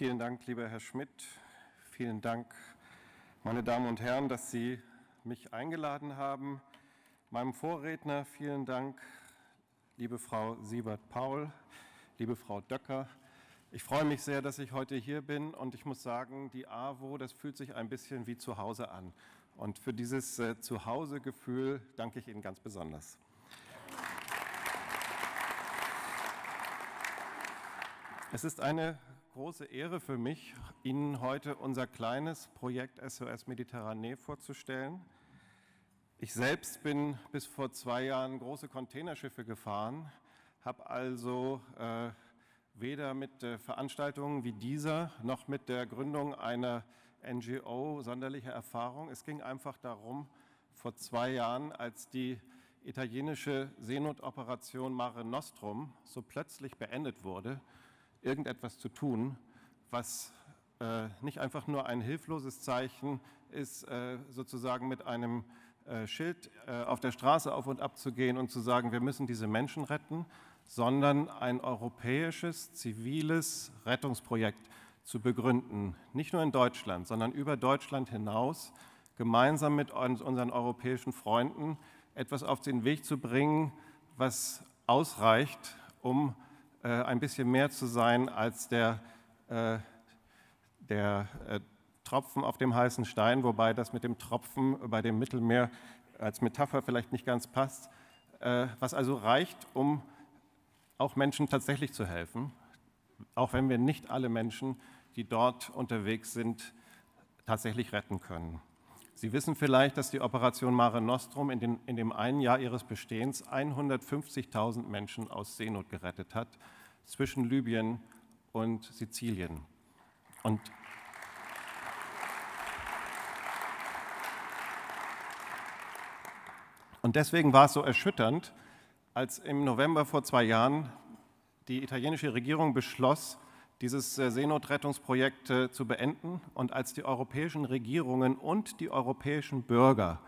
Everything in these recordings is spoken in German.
Vielen Dank, lieber Herr Schmidt. Vielen Dank, meine Damen und Herren, dass Sie mich eingeladen haben. Meinem Vorredner vielen Dank, liebe Frau Siebert-Paul, liebe Frau Döcker. Ich freue mich sehr, dass ich heute hier bin und ich muss sagen, die AWO, das fühlt sich ein bisschen wie zu Hause an. Und für dieses äh, Zuhause-Gefühl danke ich Ihnen ganz besonders. Es ist eine große Ehre für mich, Ihnen heute unser kleines Projekt SOS Mediterranee vorzustellen. Ich selbst bin bis vor zwei Jahren große Containerschiffe gefahren, habe also äh, weder mit äh, Veranstaltungen wie dieser noch mit der Gründung einer NGO sonderliche Erfahrung. Es ging einfach darum, vor zwei Jahren, als die italienische Seenotoperation Mare Nostrum so plötzlich beendet wurde, irgendetwas zu tun, was äh, nicht einfach nur ein hilfloses Zeichen ist, äh, sozusagen mit einem äh, Schild äh, auf der Straße auf und ab zu gehen und zu sagen, wir müssen diese Menschen retten, sondern ein europäisches, ziviles Rettungsprojekt zu begründen, nicht nur in Deutschland, sondern über Deutschland hinaus, gemeinsam mit unseren europäischen Freunden etwas auf den Weg zu bringen, was ausreicht, um ein bisschen mehr zu sein als der, äh, der äh, Tropfen auf dem heißen Stein, wobei das mit dem Tropfen bei dem Mittelmeer als Metapher vielleicht nicht ganz passt, was also reicht, um auch Menschen tatsächlich zu helfen, auch wenn wir nicht alle Menschen, die dort unterwegs sind, tatsächlich retten können. Sie wissen vielleicht, dass die Operation Mare Nostrum in, den, in dem einen Jahr ihres Bestehens 150.000 Menschen aus Seenot gerettet hat, zwischen Libyen und Sizilien. Und Und deswegen war es so erschütternd, als im November vor zwei Jahren die italienische Regierung beschloss, dieses äh, Seenotrettungsprojekt zu beenden und als die europäischen Regierungen und die europäischen Bürger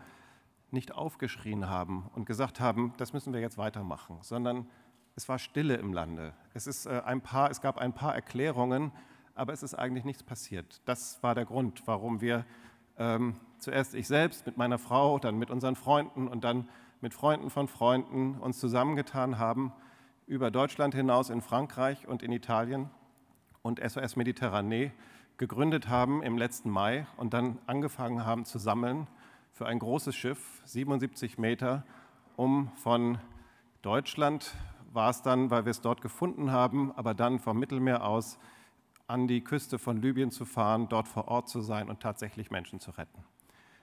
nicht aufgeschrien haben und gesagt haben, das müssen wir jetzt weitermachen, sondern es war Stille im Lande. Es, ist äh, ein paar, es gab ein paar Erklärungen, aber es ist eigentlich nichts passiert. Das war der Grund, warum wir ähm, zuerst ich selbst mit meiner Frau, dann mit unseren Freunden und dann mit Freunden von Freunden uns zusammengetan haben über Deutschland hinaus in Frankreich und in Italien und SOS Mediterranee gegründet haben im letzten Mai und dann angefangen haben zu sammeln für ein großes Schiff, 77 Meter, um von Deutschland war es dann, weil wir es dort gefunden haben, aber dann vom Mittelmeer aus an die Küste von Libyen zu fahren, dort vor Ort zu sein und tatsächlich Menschen zu retten.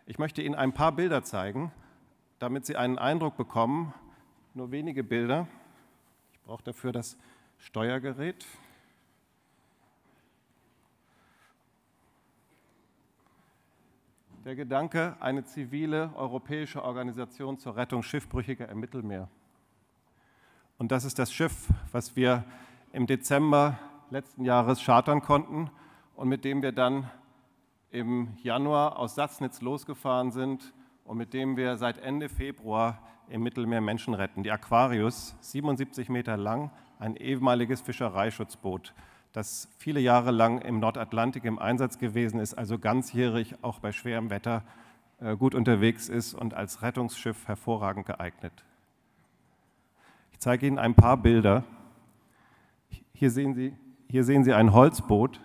Ich möchte Ihnen ein paar Bilder zeigen, damit Sie einen Eindruck bekommen, nur wenige Bilder. Ich brauche dafür das Steuergerät. Der Gedanke, eine zivile europäische Organisation zur Rettung Schiffbrüchiger im Mittelmeer. Und das ist das Schiff, was wir im Dezember letzten Jahres chartern konnten und mit dem wir dann im Januar aus Satznitz losgefahren sind und mit dem wir seit Ende Februar im Mittelmeer Menschen retten. Die Aquarius, 77 Meter lang, ein ehemaliges Fischereischutzboot das viele Jahre lang im Nordatlantik im Einsatz gewesen ist, also ganzjährig auch bei schwerem Wetter äh, gut unterwegs ist und als Rettungsschiff hervorragend geeignet. Ich zeige Ihnen ein paar Bilder. Hier sehen Sie, hier sehen Sie ein Holzboot.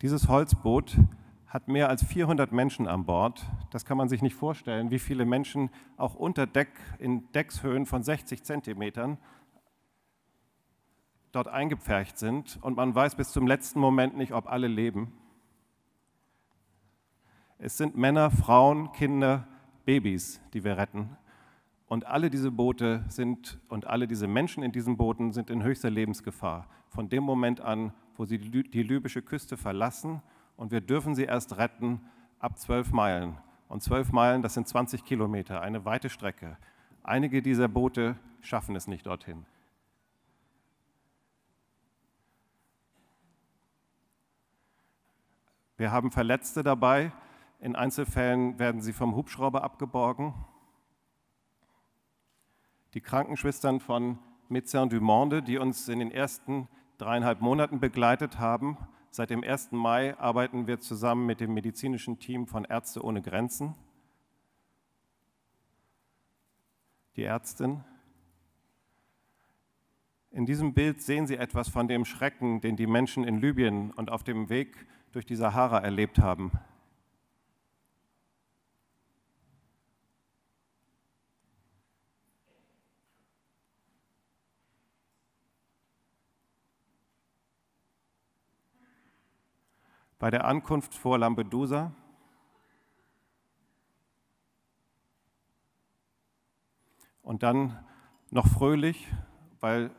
Dieses Holzboot hat mehr als 400 Menschen an Bord. Das kann man sich nicht vorstellen, wie viele Menschen auch unter Deck in Deckshöhen von 60 Zentimetern dort eingepfercht sind und man weiß bis zum letzten Moment nicht, ob alle leben. Es sind Männer, Frauen, Kinder, Babys, die wir retten. Und alle diese Boote sind und alle diese Menschen in diesen Booten sind in höchster Lebensgefahr. Von dem Moment an, wo sie die libysche Küste verlassen und wir dürfen sie erst retten ab zwölf Meilen. Und zwölf Meilen, das sind 20 Kilometer, eine weite Strecke. Einige dieser Boote schaffen es nicht dorthin. Wir haben Verletzte dabei. In Einzelfällen werden sie vom Hubschrauber abgeborgen. Die Krankenschwestern von Médecins du Monde, die uns in den ersten dreieinhalb Monaten begleitet haben, Seit dem 1. Mai arbeiten wir zusammen mit dem medizinischen Team von Ärzte ohne Grenzen. Die Ärztin. In diesem Bild sehen Sie etwas von dem Schrecken, den die Menschen in Libyen und auf dem Weg durch die Sahara erlebt haben. Bei der Ankunft vor Lampedusa und dann noch fröhlich, weil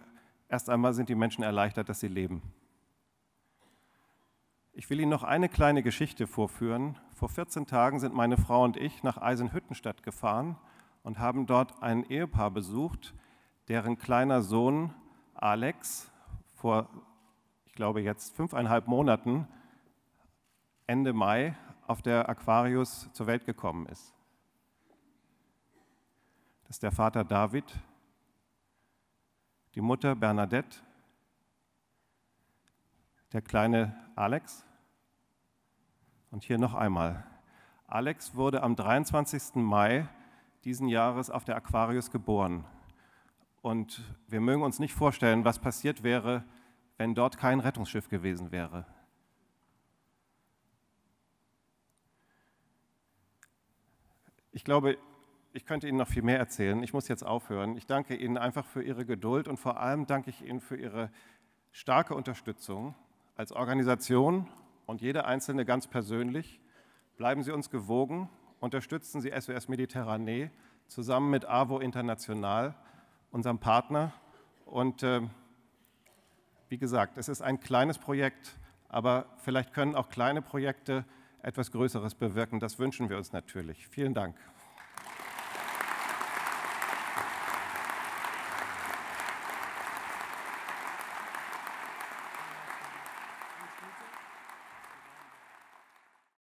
erst einmal sind die Menschen erleichtert, dass sie leben. Ich will Ihnen noch eine kleine Geschichte vorführen. Vor 14 Tagen sind meine Frau und ich nach Eisenhüttenstadt gefahren und haben dort ein Ehepaar besucht, deren kleiner Sohn Alex vor, ich glaube jetzt fünfeinhalb Monaten Ende Mai auf der Aquarius zur Welt gekommen ist. Das ist der Vater David, die Mutter Bernadette, der kleine Alex und hier noch einmal. Alex wurde am 23. Mai diesen Jahres auf der Aquarius geboren. Und wir mögen uns nicht vorstellen, was passiert wäre, wenn dort kein Rettungsschiff gewesen wäre. Ich glaube, ich könnte Ihnen noch viel mehr erzählen. Ich muss jetzt aufhören. Ich danke Ihnen einfach für Ihre Geduld und vor allem danke ich Ihnen für Ihre starke Unterstützung als Organisation und jeder Einzelne ganz persönlich. Bleiben Sie uns gewogen, unterstützen Sie SOS Mediterranee zusammen mit AWO International, unserem Partner. Und äh, wie gesagt, es ist ein kleines Projekt, aber vielleicht können auch kleine Projekte etwas Größeres bewirken. Das wünschen wir uns natürlich. Vielen Dank.